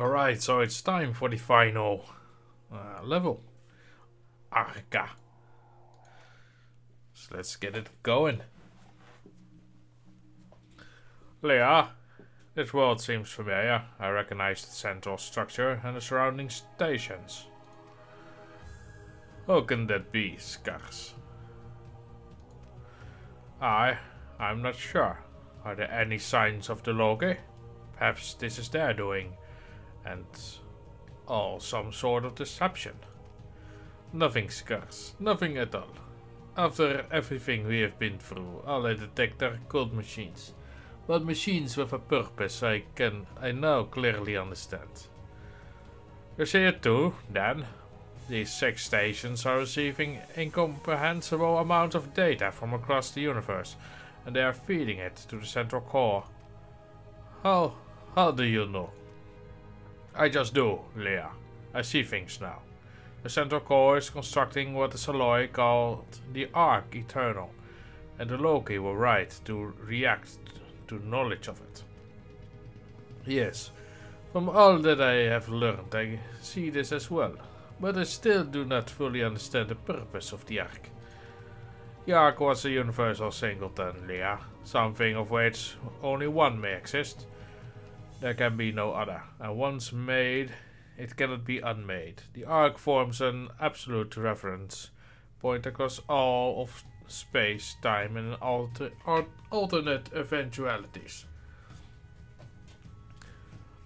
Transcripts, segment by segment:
Alright, so it's time for the final uh, level. Arca. So let's get it going. Leah, this world seems familiar. I recognize the central structure and the surrounding stations. How can that be, Skars? I, I'm not sure. Are there any signs of the Loki? Perhaps this is their doing, and all some sort of deception. Nothing Skars, nothing at all. After everything we have been through, all I detect are cold machines. But machines with a purpose I can I now clearly understand. You see it too, then? These six stations are receiving incomprehensible amounts of data from across the universe, and they are feeding it to the central core. How how do you know? I just do, Leah. I see things now. The central core is constructing what the Saloi called the Ark Eternal, and the Loki were right to react to knowledge of it. Yes, from all that I have learned, I see this as well, but I still do not fully understand the purpose of the Ark. The Ark was a universal singleton, Leah, something of which only one may exist. There can be no other, and once made, it cannot be unmade. The Ark forms an absolute reference point across all of space, time, and alter, alternate eventualities.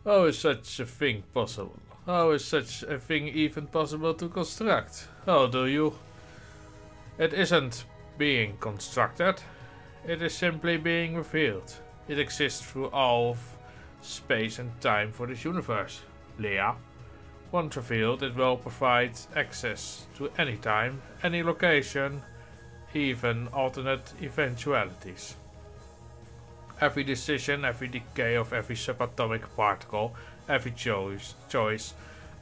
How is such a thing possible? How is such a thing even possible to construct? How do you? It isn't being constructed, it is simply being revealed. It exists through all of space and time for this universe. Leah. Once revealed, it will provide access to any time, any location, even alternate eventualities. Every decision, every decay of every subatomic particle, every choice, choice,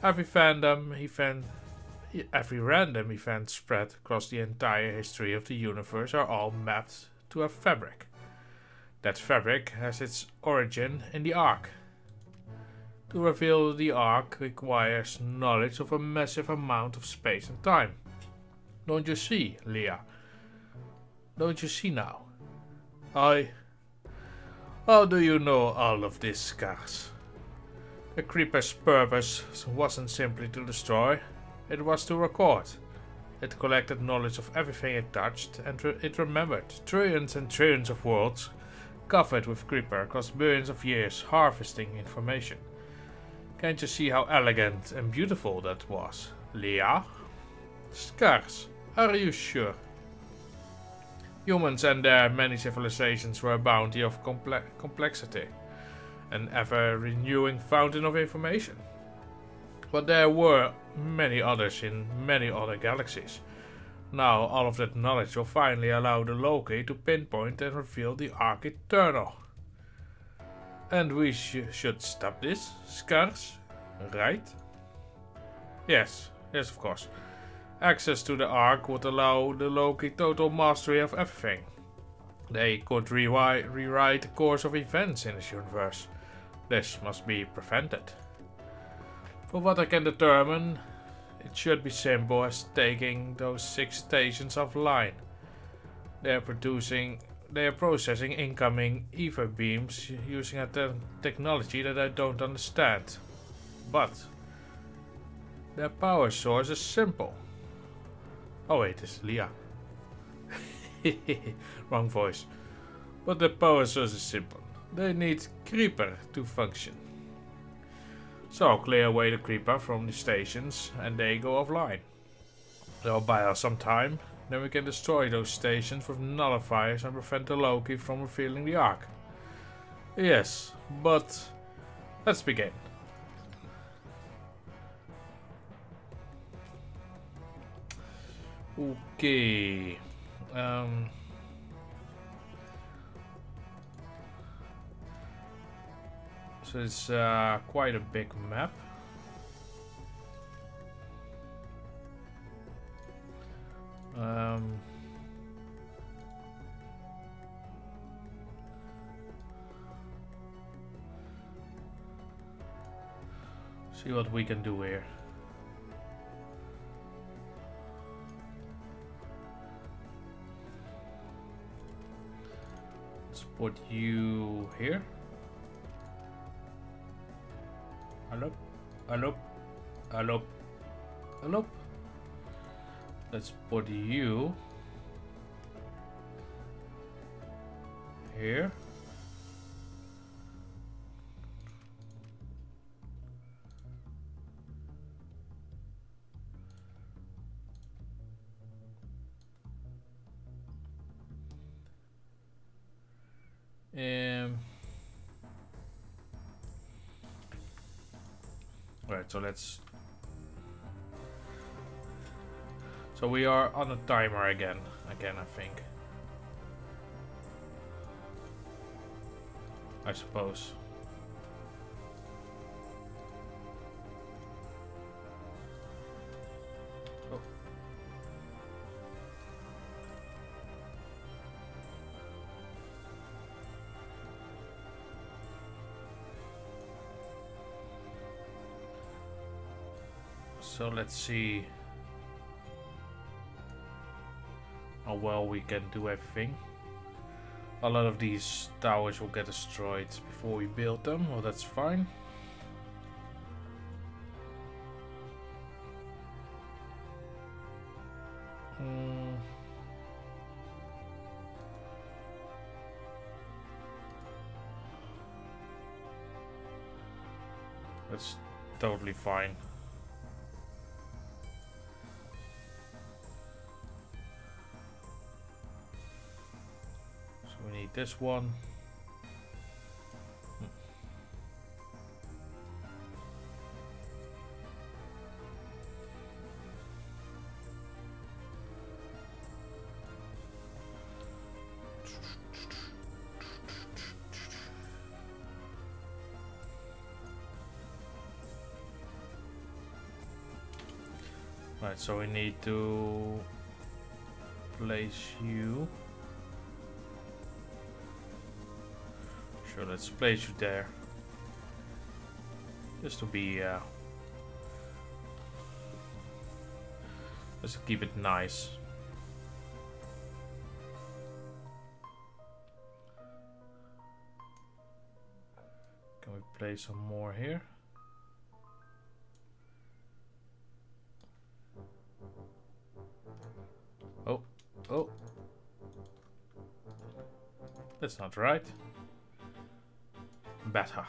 every fandom event, every random event spread across the entire history of the universe are all mapped to a fabric. That fabric has its origin in the Ark. To reveal the Ark requires knowledge of a massive amount of space and time. Don't you see, Leah? Don't you see now? I... How do you know all of this, Skars? The Creeper's purpose wasn't simply to destroy, it was to record. It collected knowledge of everything it touched, and re it remembered trillions and trillions of worlds covered with Creeper across billions of years harvesting information. Can't you see how elegant and beautiful that was, Leah? Skars, are you sure? Humans and their many civilizations were a bounty of comple complexity, an ever-renewing fountain of information. But there were many others in many other galaxies. Now all of that knowledge will finally allow the Loki to pinpoint and reveal the Ark Eternal. And we sh should stop this, Skars, right? Yes, yes of course. Access to the Ark would allow the Loki total mastery of everything. They could rewrite, rewrite the course of events in this universe. This must be prevented. For what I can determine, it should be simple as taking those six stations offline. They are producing they are processing incoming ether beams using a te technology that I don't understand. But their power source is simple. Oh wait, it's Leah. Wrong voice. But the power source is simple. They need Creeper to function. So I'll clear away the Creeper from the stations and they go offline. They'll buy us some time, then we can destroy those stations with nullifiers and prevent the Loki from revealing the Ark. Yes, but let's begin. Okay. Um, so it's uh, quite a big map. Um, See what we can do here. Let's put you here. Hello? Hello? Hello? Hello? Let's put you here. So let's. So we are on a timer again. Again, I think. I suppose. So let's see how well we can do everything. A lot of these towers will get destroyed before we build them, well that's fine. Hmm. That's totally fine. This one. Right, so we need to place you. Sure, let's place you there. Just to be, uh, just to keep it nice. Can we place some more here? Oh, oh. That's not right better.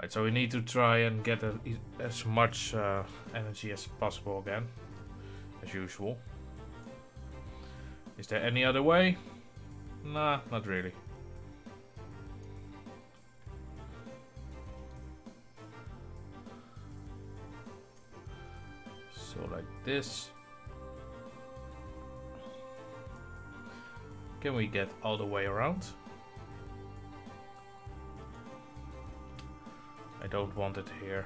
Right, so we need to try and get a, as much uh, energy as possible again, as usual. Is there any other way? Nah, not really. So like this. Can we get all the way around? I don't want it here.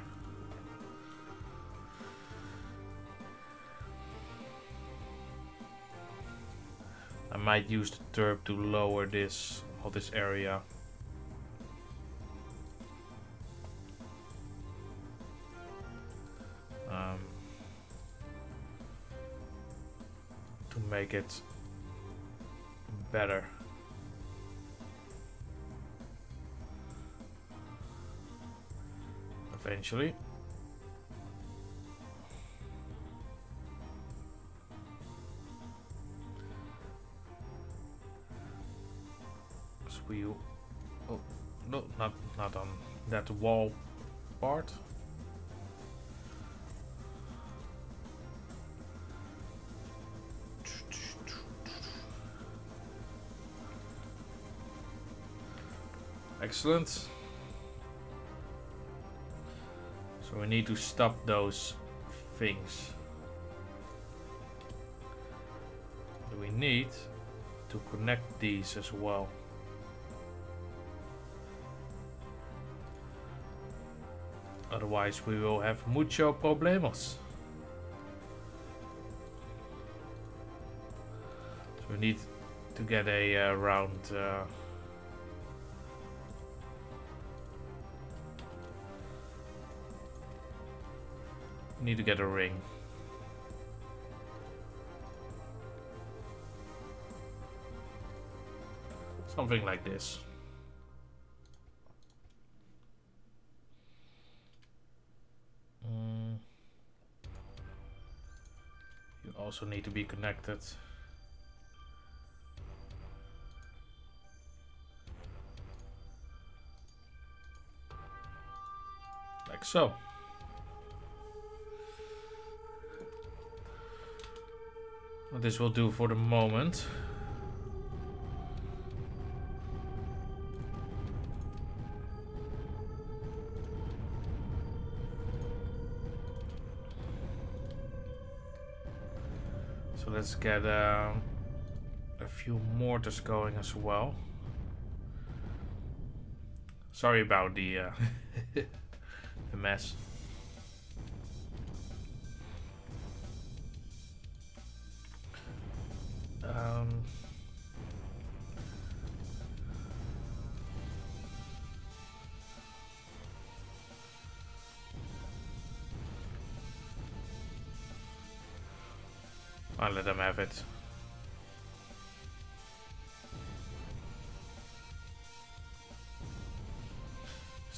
I might use the terp to lower this all this area. Um, to make it better. Eventually. We oh no not not on that wall part. Excellent. So we need to stop those things. We need to connect these as well. Otherwise we will have mucho problemas. So we need to get a uh, round uh, Need to get a ring. Something like this. Mm. You also need to be connected. Like so. This will do for the moment. So let's get uh, a few mortars going as well. Sorry about the, uh, the mess. I'll them have it.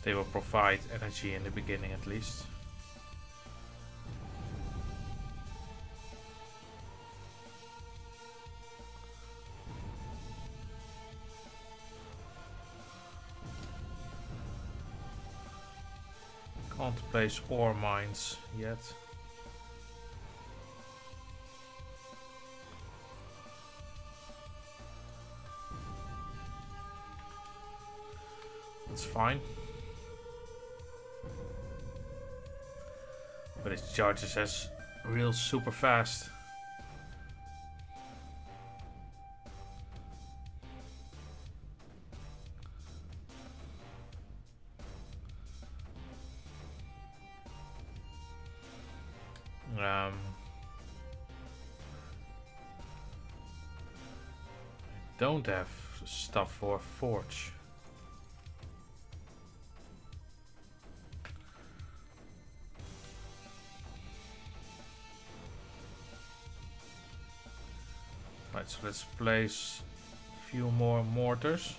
they will provide energy in the beginning at least. Can't place ore mines yet. Fine. But it charges us real super fast. Um, don't have stuff for forge. Let's place a few more mortars.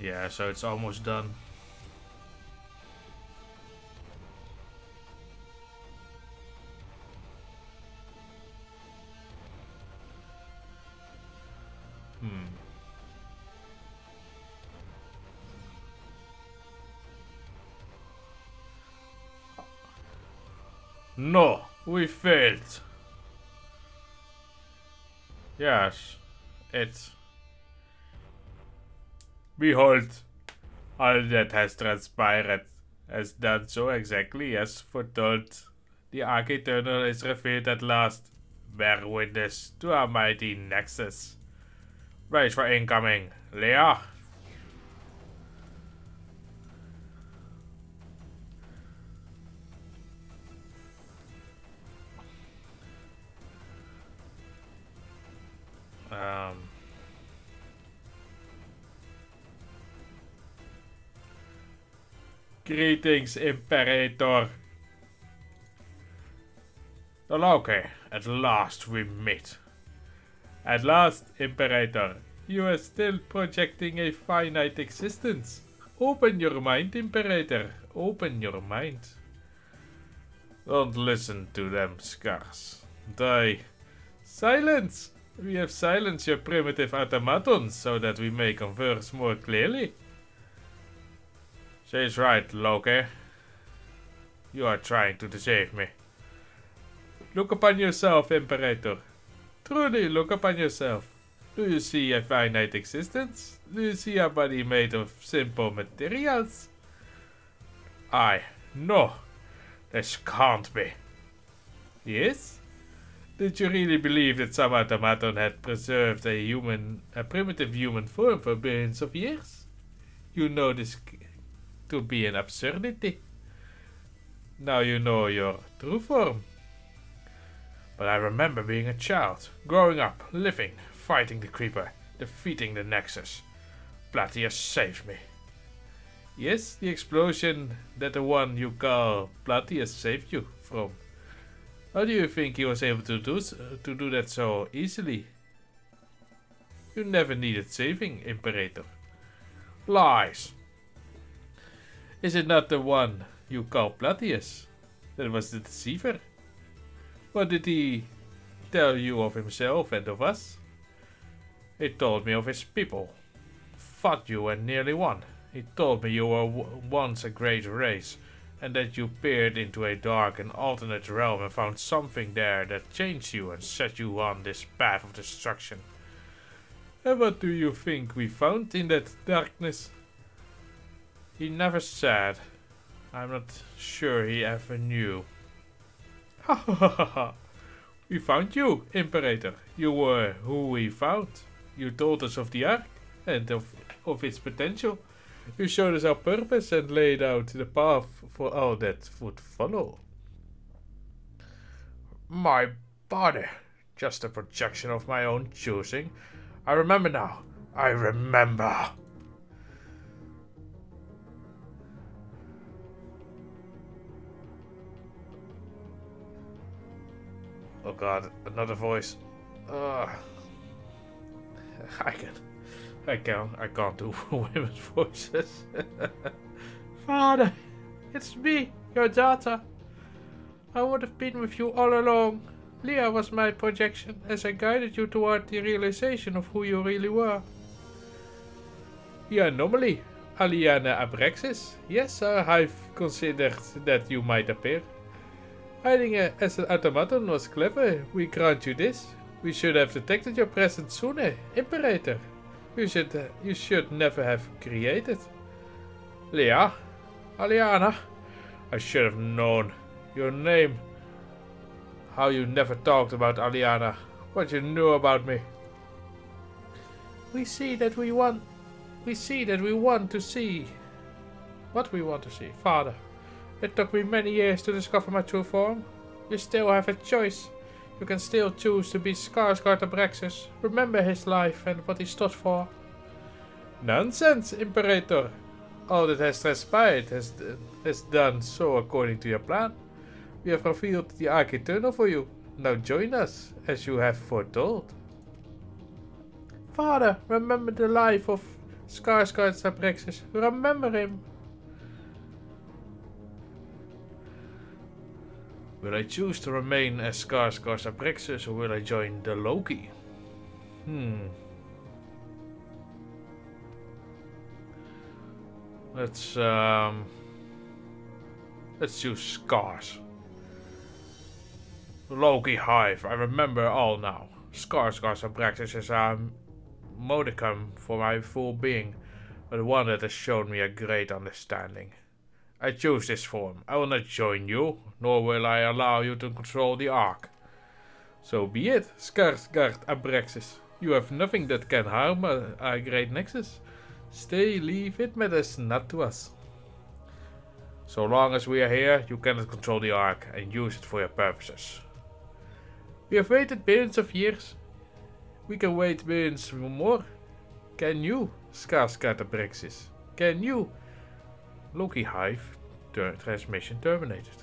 Yeah, so it's almost done. No, we failed. Yes, it. Behold, all that has transpired has done so exactly as foretold. The Ark Eternal is revealed at last. Bear witness to our mighty Nexus. Brace for incoming, Leah. Greetings, Imperator. Okay, at last we meet. At last, Imperator, you are still projecting a finite existence. Open your mind, Imperator. Open your mind. Don't listen to them, Skars. Die. Silence! We have silenced your primitive automatons so that we may converse more clearly. She is right, Loki. You are trying to deceive me. Look upon yourself, Imperator. Truly, look upon yourself. Do you see a finite existence? Do you see a body made of simple materials? I, no. This can't be. Yes? Did you really believe that some automaton had preserved a human, a primitive human form for billions of years? You know this to be an absurdity. Now you know your true form. But I remember being a child, growing up, living, fighting the creeper, defeating the Nexus. Platius saved me. Yes, the explosion that the one you call Platius saved you from. How do you think he was able to do to do that so easily? You never needed saving, Imperator. Lies. Is it not the one you call Platius? That was the deceiver. What did he tell you of himself and of us? He told me of his people. Fought you and nearly won. He told me you were once a great race, and that you peered into a dark and alternate realm and found something there that changed you and set you on this path of destruction. And what do you think we found in that darkness? He never said. I'm not sure he ever knew. Ha ha ha ha! We found you, Imperator. You were who we found. You told us of the Ark and of, of its potential. You showed us our purpose and laid out the path for all that would follow. My body, just a projection of my own choosing. I remember now. I remember. Oh god, another voice. Uh, I can, I can't I can't do women's voices. Father, it's me, your daughter. I would have been with you all along. Leah was my projection as I guided you toward the realization of who you really were. The anomaly, Aliana Abraxas. Yes, I've considered that you might appear. Hiding as an automaton was clever. We grant you this. We should have detected your presence sooner, Imperator. You should, uh, you should never have created. Leah? Aliana? I should have known. Your name. How you never talked about Aliana. What you knew about me. We see that we want... We see that we want to see. What we want to see. Father. It took me many years to discover my true form. You still have a choice. You can still choose to be Skarsgård Abraxas. Remember his life and what he stood for. Nonsense, Imperator. All that has transpired has, has done so according to your plan. We have revealed the Ark Eternal for you. Now join us, as you have foretold. Father, remember the life of Skarsgård Abraxas. Remember him. Will I choose to remain as Skarsgård Abraxas or will I join the Loki? Hmm. Let's um Let's choose Skars. Loki Hive, I remember all now. Skarsgård Abraxas is a modicum for my full being, but one that has shown me a great understanding. I choose this form. I will not join you, nor will I allow you to control the Ark. So be it, Skarsgård Abraxas. You have nothing that can harm our great nexus. Stay, leave it matters not to us. So long as we are here, you cannot control the Ark and use it for your purposes. We have waited billions of years. We can wait billions more. Can you, Skarsgård Abraxas? Can you, Loki Hive transmission terminated.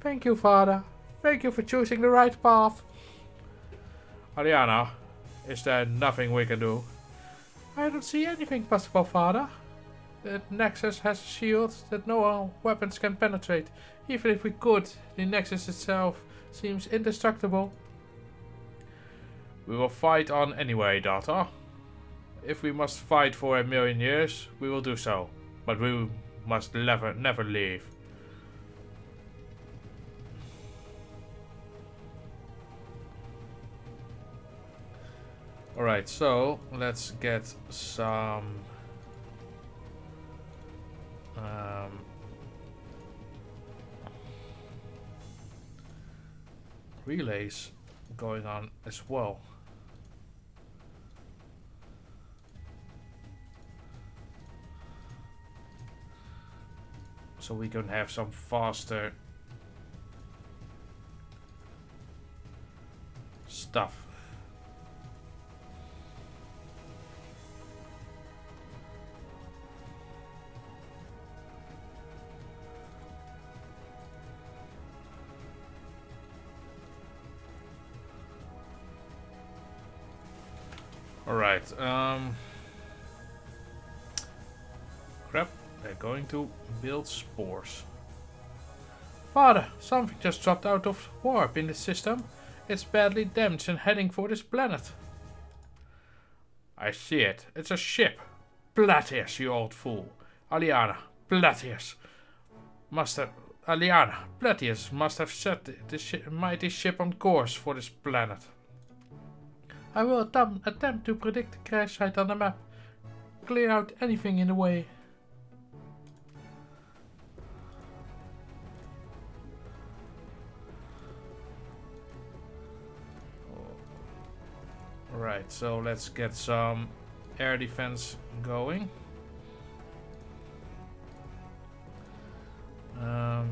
Thank you, Father. Thank you for choosing the right path. Aliana, is there nothing we can do? I don't see anything possible, Father. The Nexus has a shield that no weapons can penetrate. Even if we could, the Nexus itself seems indestructible. We will fight on anyway, daughter. If we must fight for a million years, we will do so. But we must never, never leave. Alright, so let's get some um, relays going on as well. so we can have some faster stuff. All right. Um... They're going to build spores. Father, something just dropped out of warp in the system. It's badly damaged and heading for this planet. I see it. It's a ship. Platius, you old fool. Aliana, Platius. Must have... Aliana, Platius must have set the shi mighty ship on course for this planet. I will attempt to predict the crash site on the map. Clear out anything in the way. So let's get some air defense going. Um,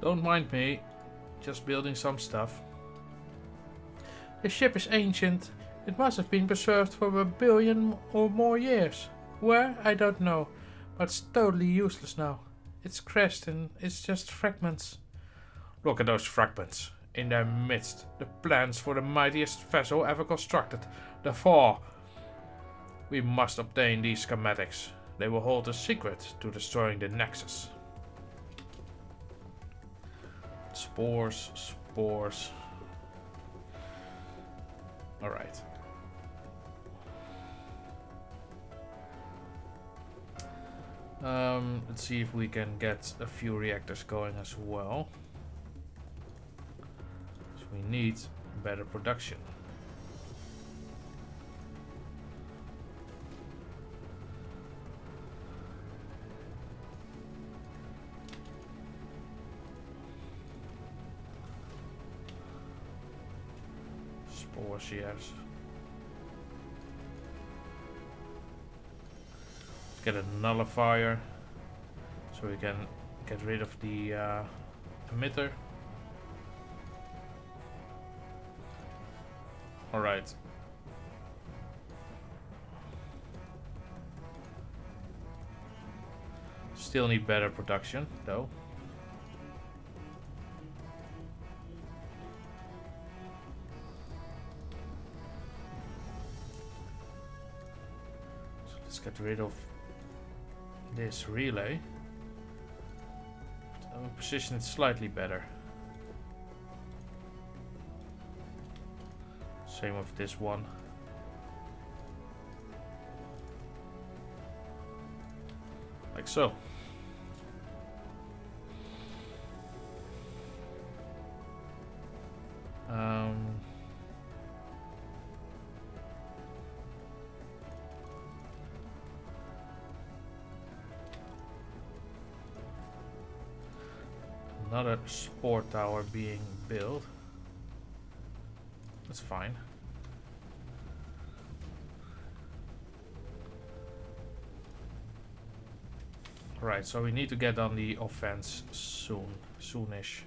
don't mind me, just building some stuff. The ship is ancient. It must have been preserved for a billion or more years. Where? I don't know. But it's totally useless now. It's crashed and it's just fragments. Look at those fragments. In their midst, the plans for the mightiest vessel ever constructed, the Thor. We must obtain these schematics. They will hold the secret to destroying the Nexus. Spores, spores. Alright. Um, let's see if we can get a few reactors going as well. So we need better production. Spores, yes. Get a nullifier so we can get rid of the uh, emitter. Alright. Still need better production though. So let's get rid of this relay. I'll position it slightly better. Same with this one. Like so. Spore tower being built. That's fine. Right, so we need to get on the offense soon, soonish.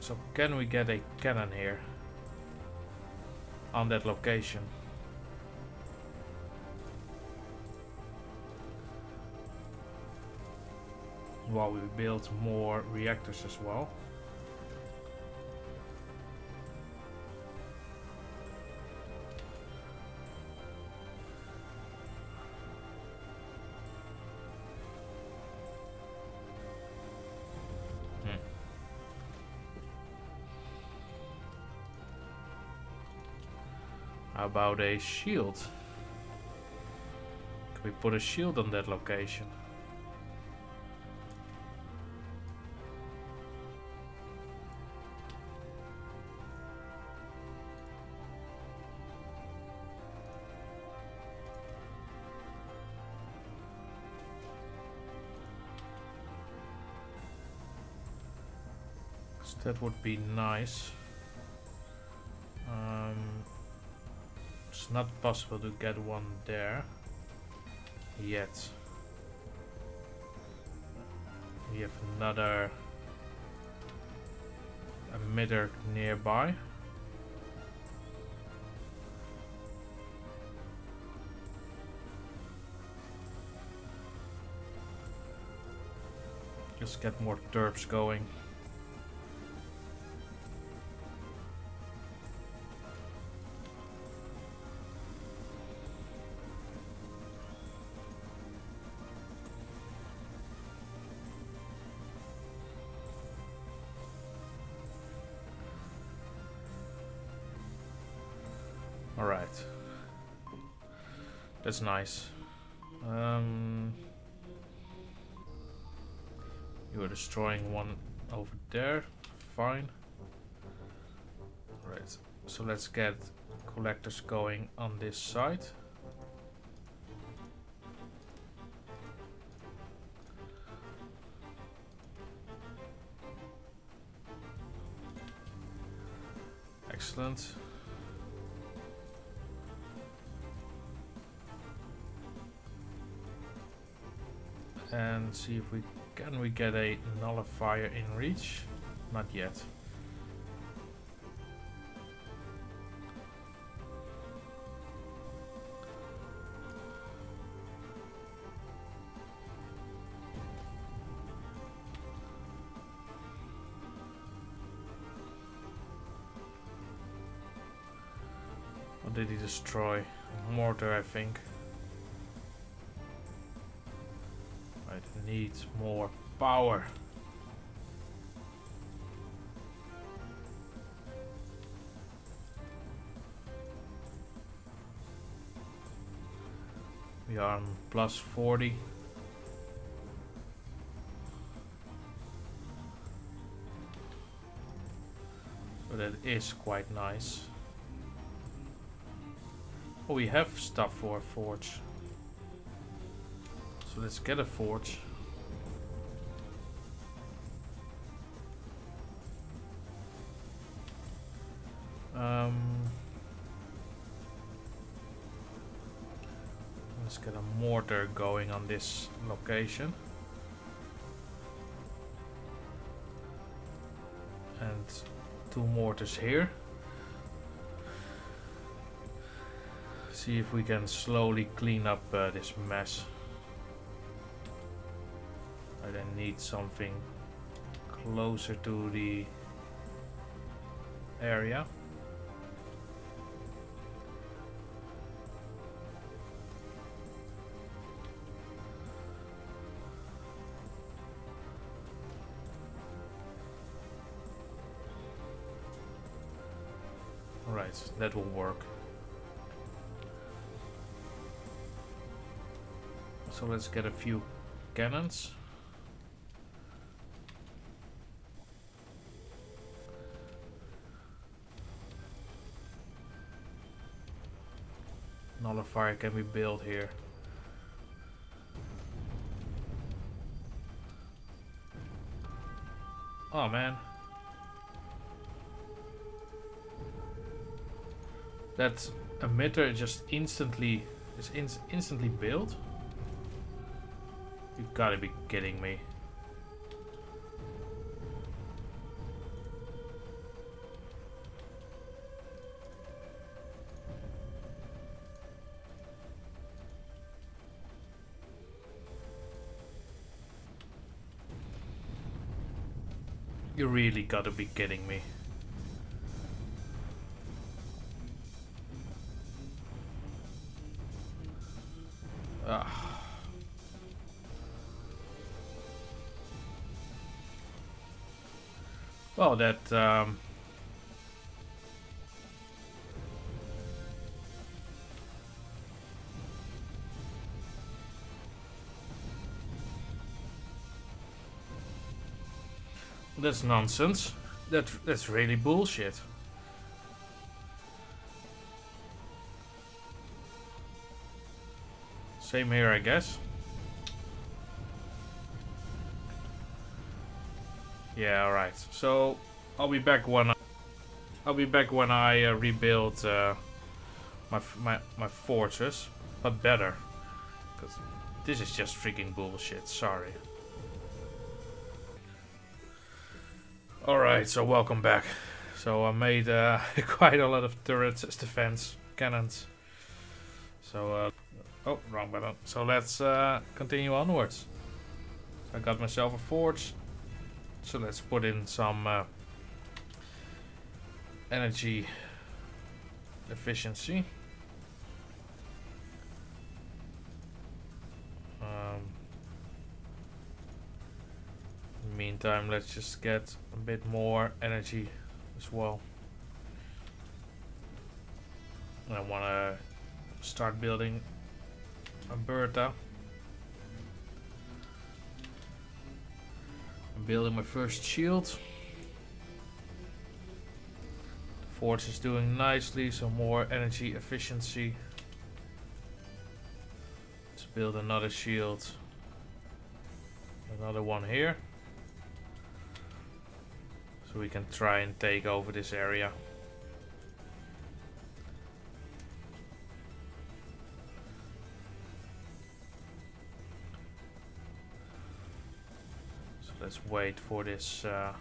So can we get a cannon here? On that location? While we build more reactors as well. Hmm. About a shield? Can we put a shield on that location? That would be nice. Um, it's not possible to get one there yet. We have another emitter nearby. Just get more derps going. That's nice. Um, you are destroying one over there. Fine. Right. So let's get collectors going on this side. See if we can we get a nullifier in reach. Not yet. What did he destroy? mortar, I think. Needs more power. We are on plus 40. So that is quite nice. Oh, we have stuff for a forge. So let's get a forge. Going on this location. And two mortars here. See if we can slowly clean up uh, this mess. I then need something closer to the area. That will work. So let's get a few cannons. Nullifier can be built here. Oh man. That emitter just instantly is in instantly built? You gotta be kidding me. You really gotta be kidding me. That... Um, that's nonsense. That that's really bullshit. Same here, I guess. Yeah, alright. So, I'll be back when I, I'll be back when I uh, rebuild uh, my, my, my fortress, but better. Because this is just freaking bullshit, sorry. Alright, so welcome back. So I made uh, quite a lot of turrets as defense, cannons. So, uh, oh, wrong button. So let's uh, continue onwards. I got myself a forge. So let's put in some uh, energy efficiency. Um, meantime, let's just get a bit more energy as well. I want to start building a I'm building my first shield. The forge is doing nicely, so more energy efficiency. Let's build another shield. Another one here. So we can try and take over this area. Let's wait for this uh,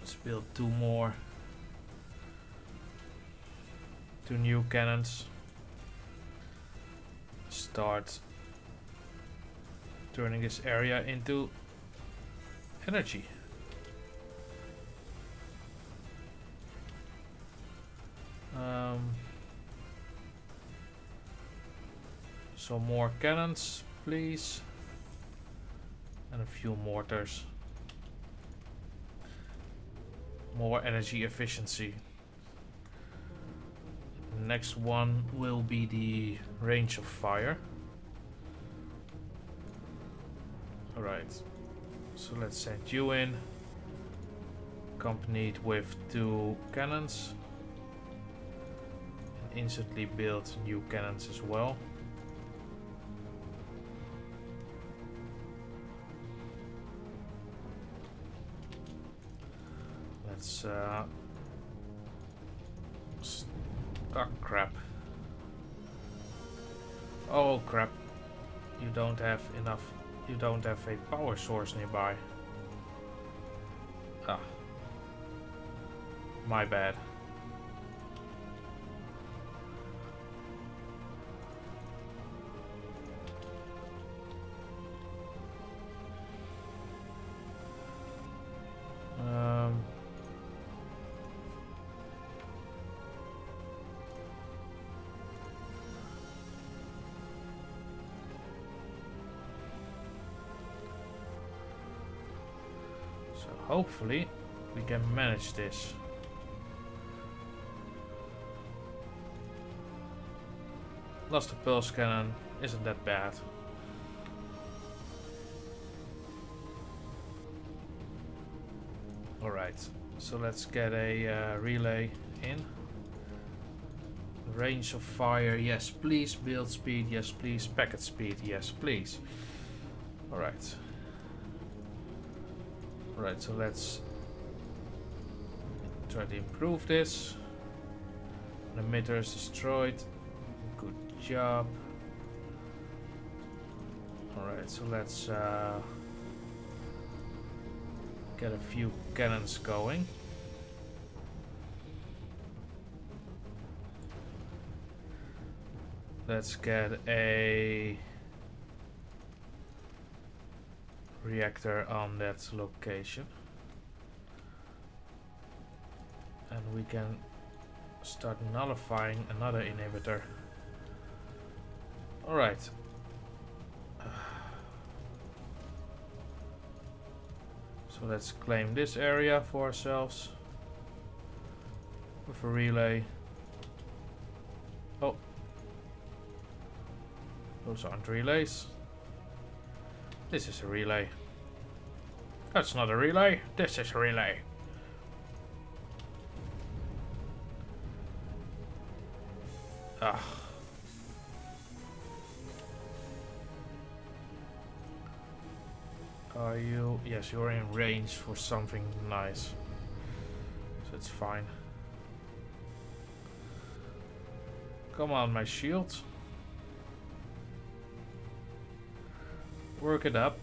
Let's build two more. Two new cannons. Start turning this area into energy. Some more cannons, please. And a few mortars. More energy efficiency. Next one will be the range of fire. Alright. So let's send you in. Accompanied with two cannons. And instantly build new cannons as well. Uh Oh crap. Oh crap. You don't have enough you don't have a power source nearby. Ah. My bad. So hopefully we can manage this. Lost a pulse cannon, isn't that bad. Alright, so let's get a uh, relay in. Range of fire, yes please. Build speed, yes please. Packet speed, yes please. Alright. Right, so let's try to improve this. The emitter is destroyed. Good job. Alright, so let's uh, get a few cannons going. Let's get a reactor on that location. And we can start nullifying another inhibitor. Alright. So let's claim this area for ourselves. With a relay. Oh. Those aren't relays this is a relay. That's not a relay. This is a relay. Ah. Are you? Yes, you're in range for something nice. So it's fine. Come on, my shield. Work it up.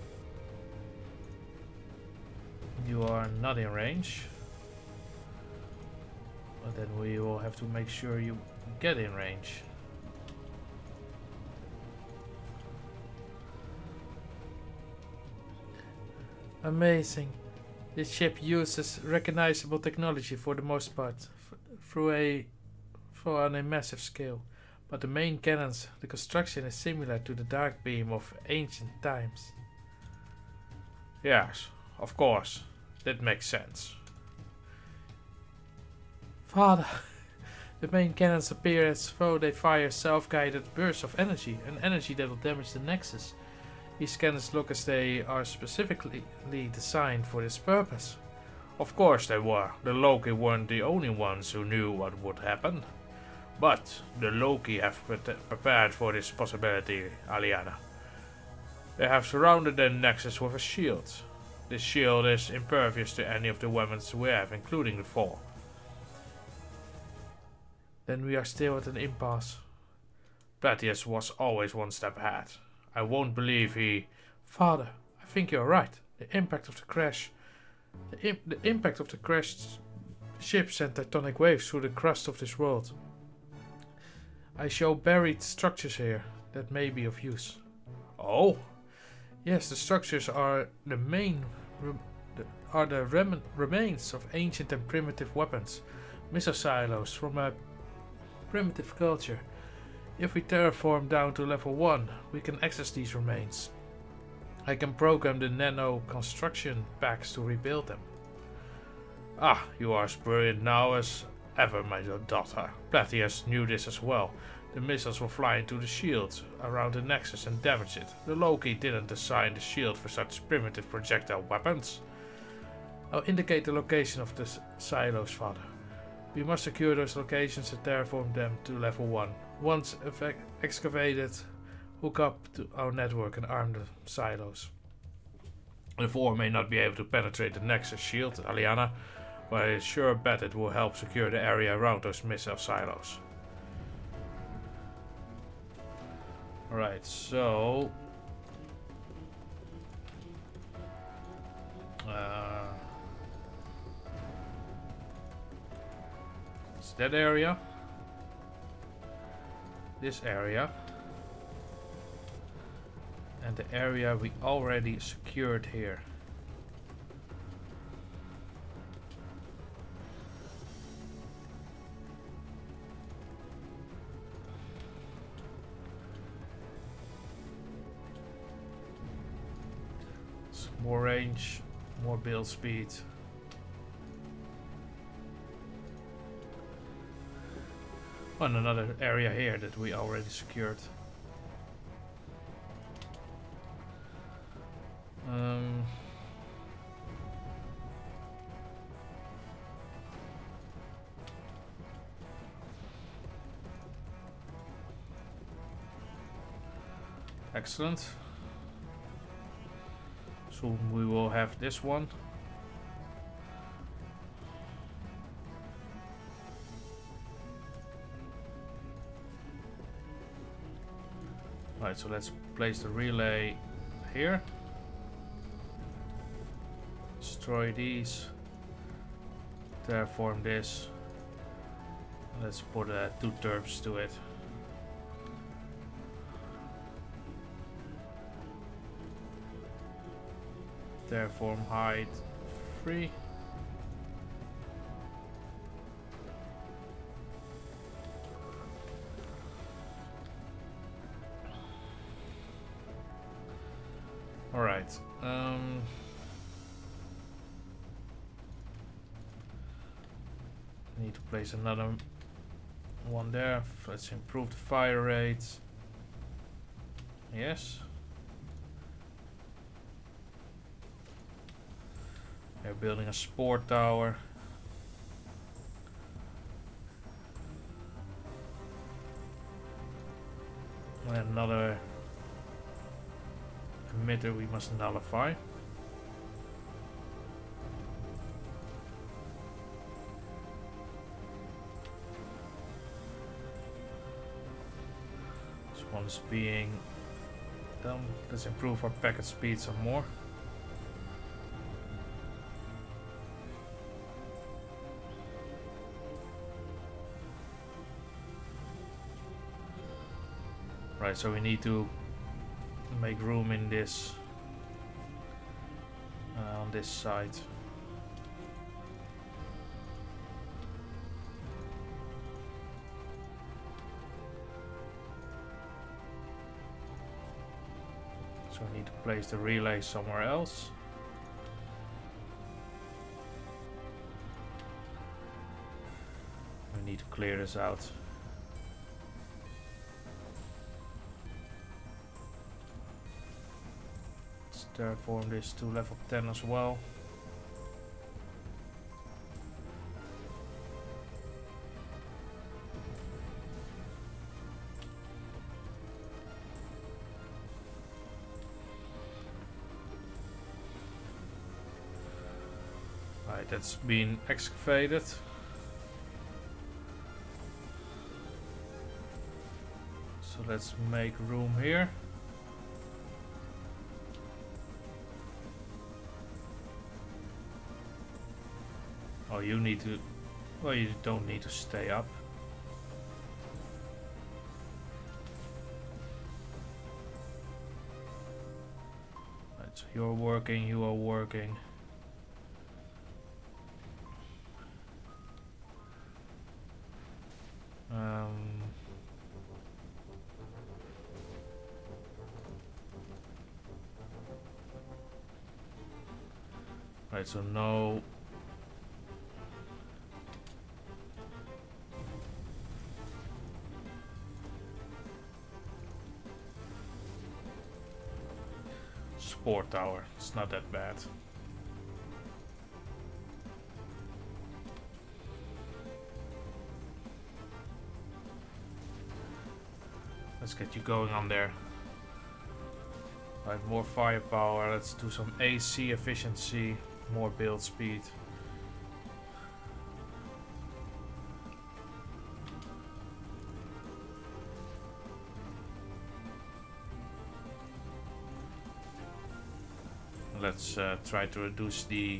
You are not in range. But then we will have to make sure you get in range. Amazing. This ship uses recognizable technology for the most part, through a for on a massive scale. But the main cannons, the construction is similar to the dark beam of ancient times. Yes, of course. That makes sense. Father, the main cannons appear as though they fire self-guided bursts of energy, an energy that will damage the Nexus. These cannons look as they are specifically designed for this purpose. Of course they were. The Loki weren't the only ones who knew what would happen. But the Loki have prepared for this possibility, Aliana. They have surrounded the Nexus with a shield. This shield is impervious to any of the weapons we have, including the four. Then we are still at an impasse. Platius was always one step ahead. I won't believe he... Father, I think you're right. The impact of the crash... The, Im the impact of the crashed ship sent tectonic waves through the crust of this world. I show buried structures here that may be of use. Oh? Yes, the structures are the main... Are the rem remains of ancient and primitive weapons. Missile silos from a primitive culture. If we terraform down to level 1, we can access these remains. I can program the nano construction packs to rebuild them. Ah, you are as brilliant now as ever, my daughter. Platius knew this as well. The missiles will fly into the shield around the Nexus and damage it. The Loki didn't design the shield for such primitive projectile weapons. I'll indicate the location of the silos, father. We must secure those locations and terraform them to level 1. Once excavated, hook up to our network and arm the silos. The four may not be able to penetrate the Nexus shield, Aliana, but I sure bet it will help secure the area around those missile silos. Alright, so... Uh, it's that area this area and the area we already secured here. More range, more build speed. on another area here that we already secured. Um, excellent. Soon we will have this one. Right, so let's place the relay here. Destroy these. Terraform this. Let's put uh, two terps to it. Terraform height free. Alright. Um, need to place another one there. Let's improve the fire rate. Yes. Building a sport tower. And another emitter we must nullify. This one's being Done. Let's improve our packet speed some more. Right, so we need to make room in this uh, on this side. So we need to place the relay somewhere else. We need to clear this out. Terraform this to level 10 as well. Right, that's been excavated. So let's make room here. You need to... Well, you don't need to stay up. Right, so you're working, you are working. Um, right, so no. Sport tower. It's not that bad. Let's get you going on there. Right, more firepower. Let's do some AC efficiency, more build speed. Let's uh, try to reduce the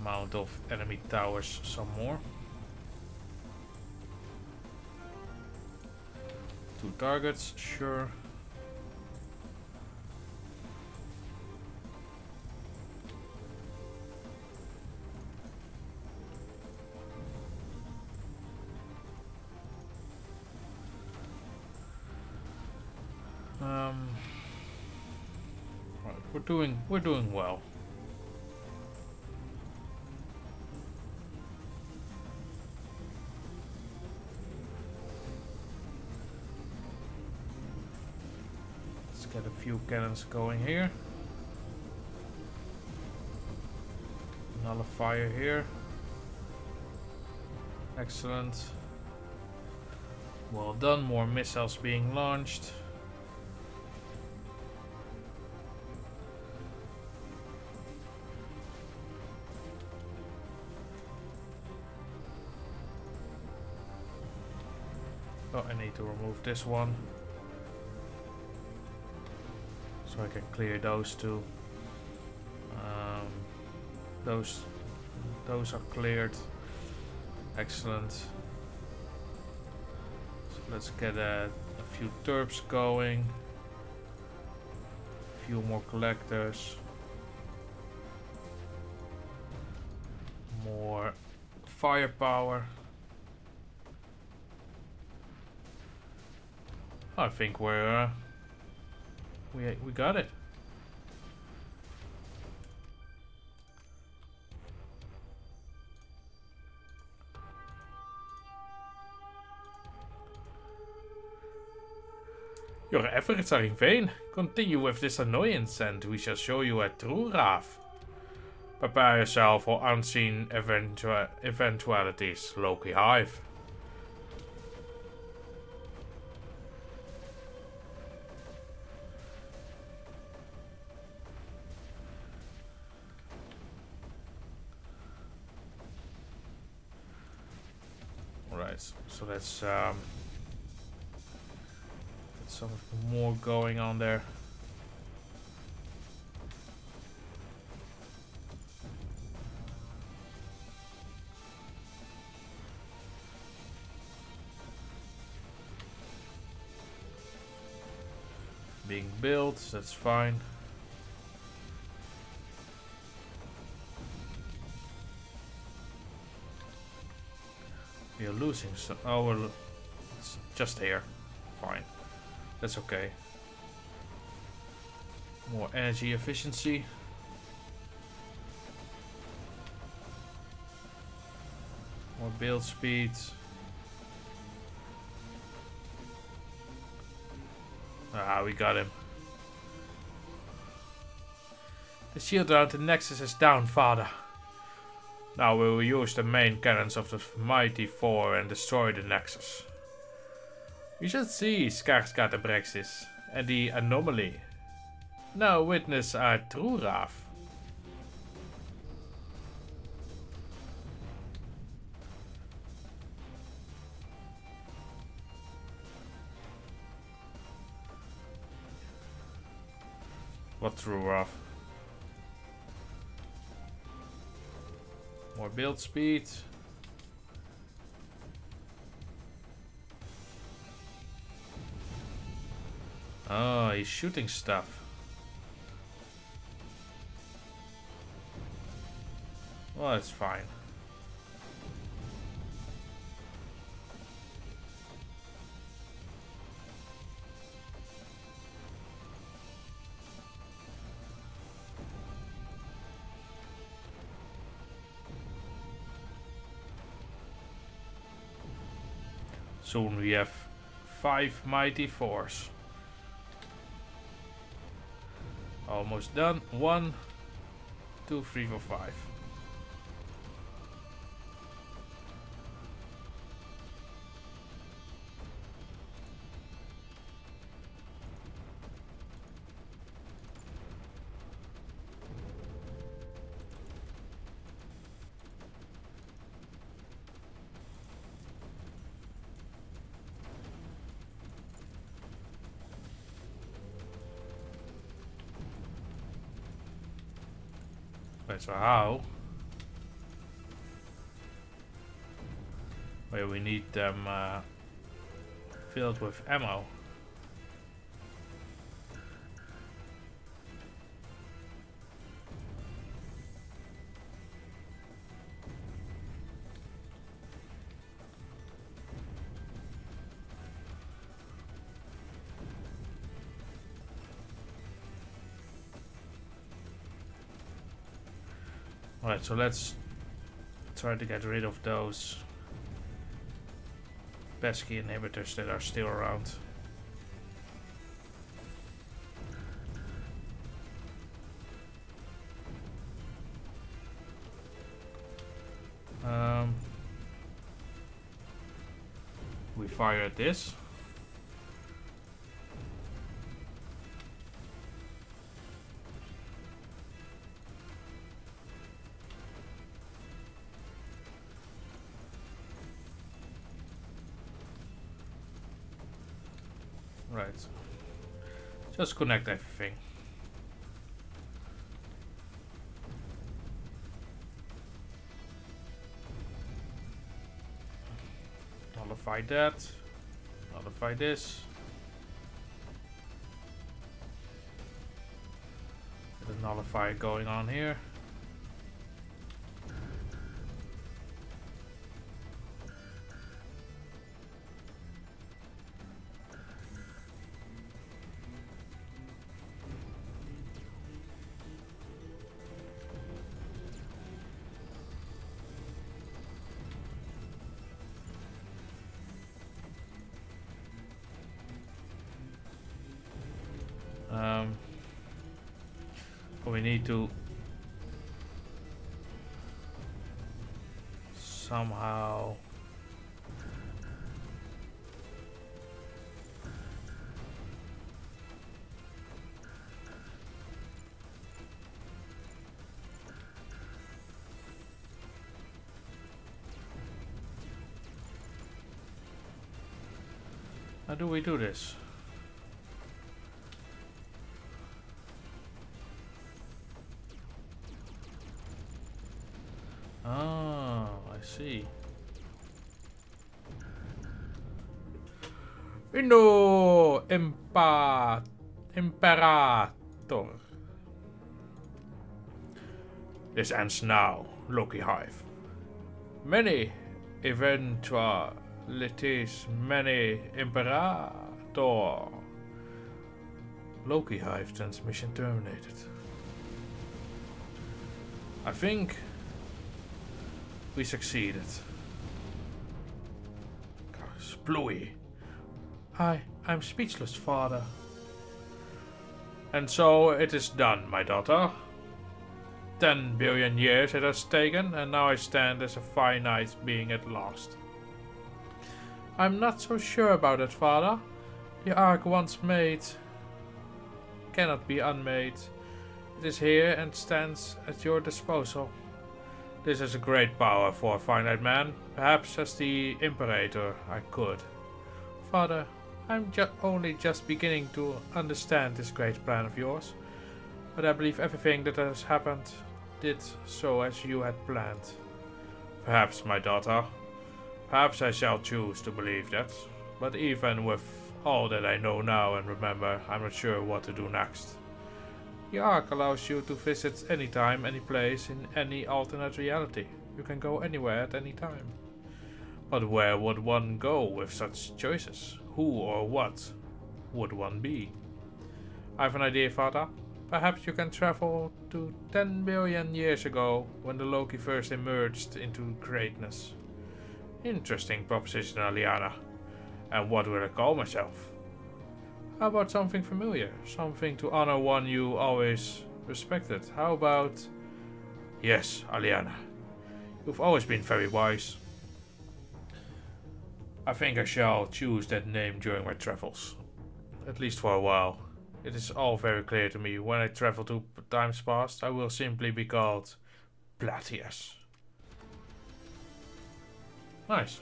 amount of enemy towers some more. Two targets, sure. We're doing well. Let's get a few cannons going here. Another fire here. Excellent. Well done, more missiles being launched. To remove this one. So I can clear those two. Um, those, those are cleared. Excellent. So let's get a, a few terps going. A few more collectors. More firepower. I think we're uh, we we got it. Your efforts are in vain. Continue with this annoyance and we shall show you a true wrath. Prepare yourself for unseen eventua eventualities, Loki Hive. So something more going on there. Being built, that's fine. We are losing some. Oh, just here. Fine. That's okay. More energy efficiency. More build speed. Ah, we got him. The shield around the Nexus is down, father. Now we will use the main cannons of the Mighty Four and destroy the Nexus. We should see Skars guard and the anomaly. Now witness our true wrath. What true wrath? More build speed. Oh, he's shooting stuff. Well, that's fine. Soon we have five mighty fours. Almost done. One, two, three, four, five. So how? Where we need them uh, filled with ammo. So let's try to get rid of those pesky inhibitors that are still around. Um, we fire at this. Just connect everything. Nullify that. Nullify this. There's a nullifier going on here. To somehow How do we do this? Inno Impa Imperator. This ends now, Loki Hive. Many eventualities, many Imperator. Loki Hive transmission terminated. I think we succeeded. Splooey. I, I'm speechless, father. And so it is done, my daughter. Ten billion years it has taken, and now I stand as a finite being at last. I'm not so sure about it, father. The ark once made cannot be unmade. It is here and stands at your disposal. This is a great power for a finite man. Perhaps as the Imperator I could. Father, I'm ju only just beginning to understand this great plan of yours, but I believe everything that has happened did so as you had planned. Perhaps, my daughter. Perhaps I shall choose to believe that, but even with all that I know now and remember, I'm not sure what to do next. The Ark allows you to visit any time, any place, in any alternate reality. You can go anywhere at any time. But where would one go with such choices? Who or what would one be? I have an idea, Father. Perhaps you can travel to 10 billion years ago, when the Loki first emerged into greatness. Interesting proposition, Aliana. And what will I call myself? How about something familiar? Something to honor one you always respected. How about... Yes, Aliana. You've always been very wise. I think I shall choose that name during my travels. At least for a while. It is all very clear to me. When I travel to times past, I will simply be called Platius. Nice.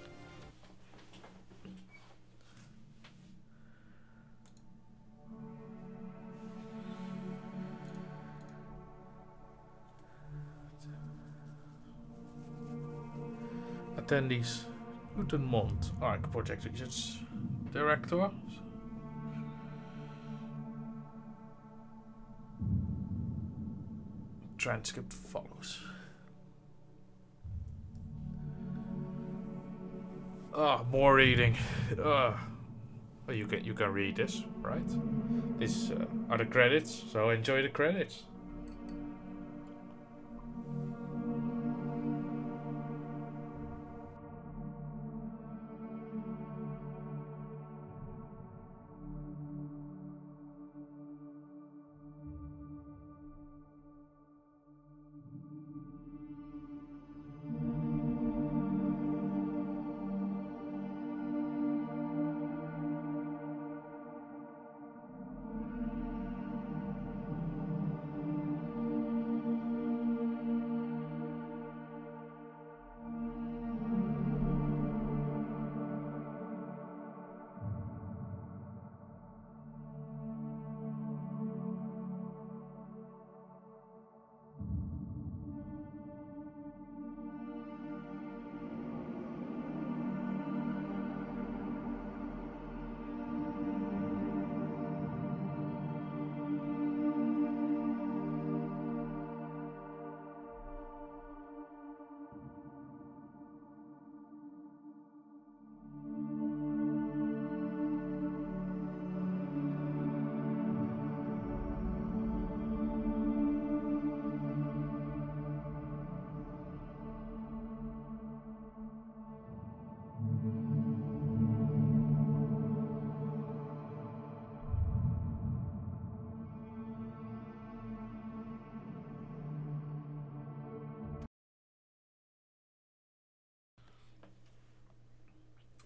Attendees Utenmond Ark Project Research Director. Transcript follows. Ah, oh, more reading. Uh, well, you can you can read this, right? These uh, are the credits, so enjoy the credits.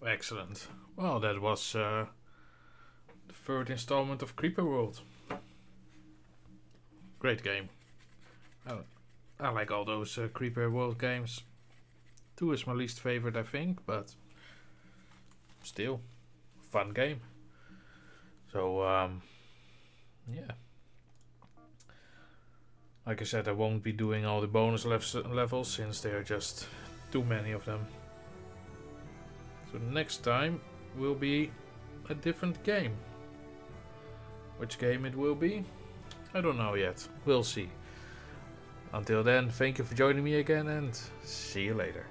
Excellent. Well, that was uh, the third installment of Creeper World. Great game. I, I like all those uh, Creeper World games. Two is my least favorite, I think, but still, fun game. So, um, yeah. Like I said, I won't be doing all the bonus levels since there are just too many of them. So next time will be a different game. Which game it will be? I don't know yet. We'll see. Until then, thank you for joining me again and see you later.